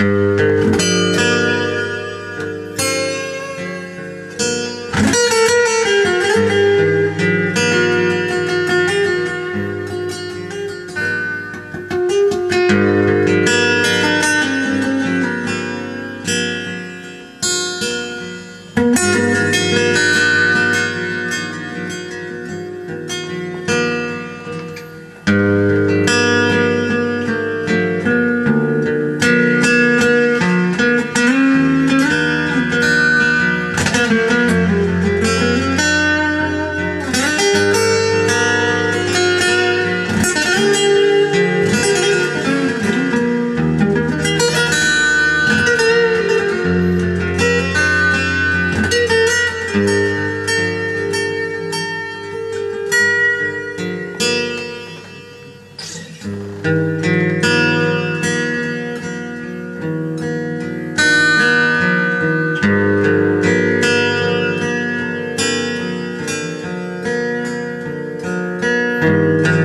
Mm-hmm. Música